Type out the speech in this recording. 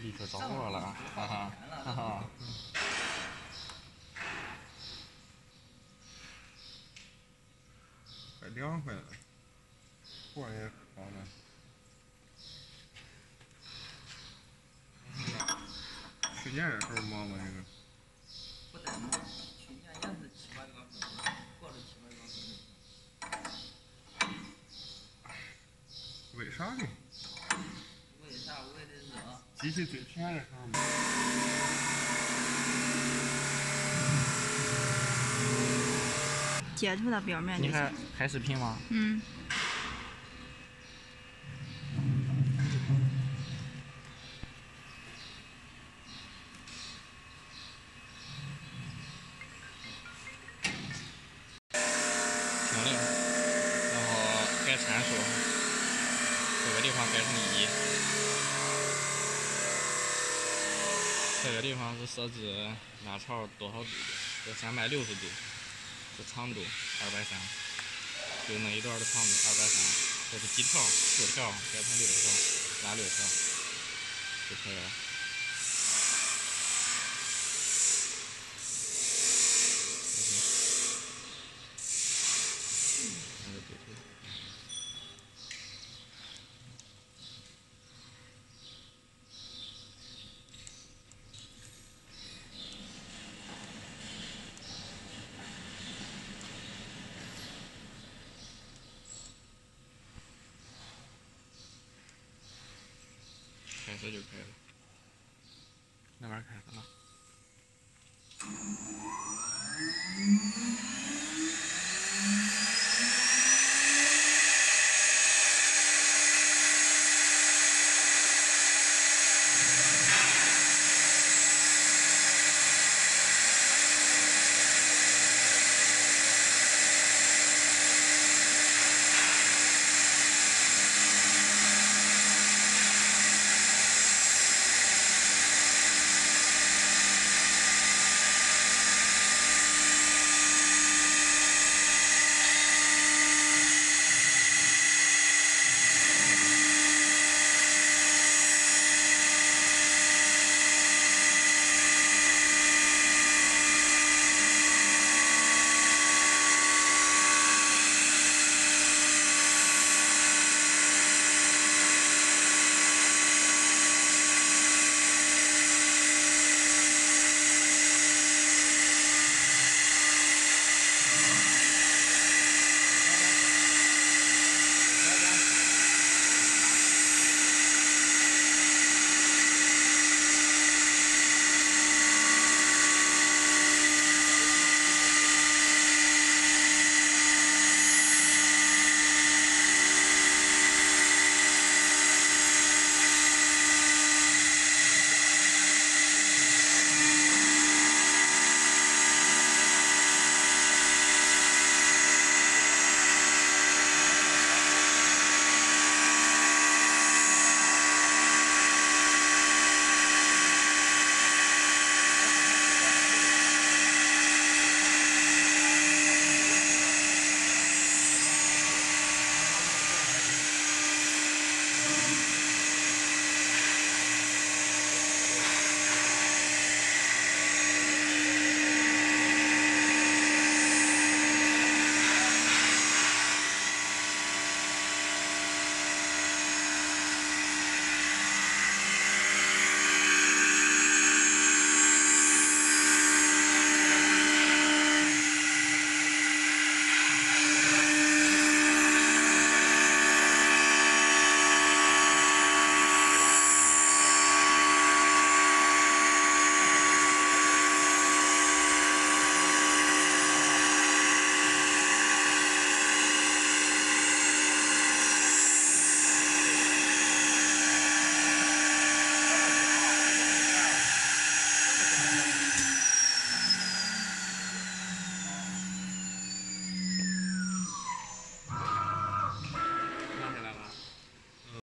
立刻着火了，哈哈哈哈。快凉快了，火也好了。去年的时候忙吗？这个？不太忙，去年也是七八个分，过了七八个分。为啥呢？机器最便宜的时候嘛。接触到表面就你还行。开视频吗？嗯。然后改参数，这个地方改成一，这个地方是设置拉槽多少度的，这三百六十度，这长度二百三，就那一段的长度二百三，这是几条？四条，改成六条，拉六条就可以了。那个对头。这就可以了。慢慢开始了。